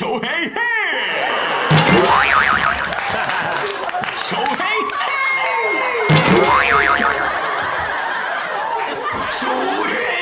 小黑嘿，小黑嘿，小黑。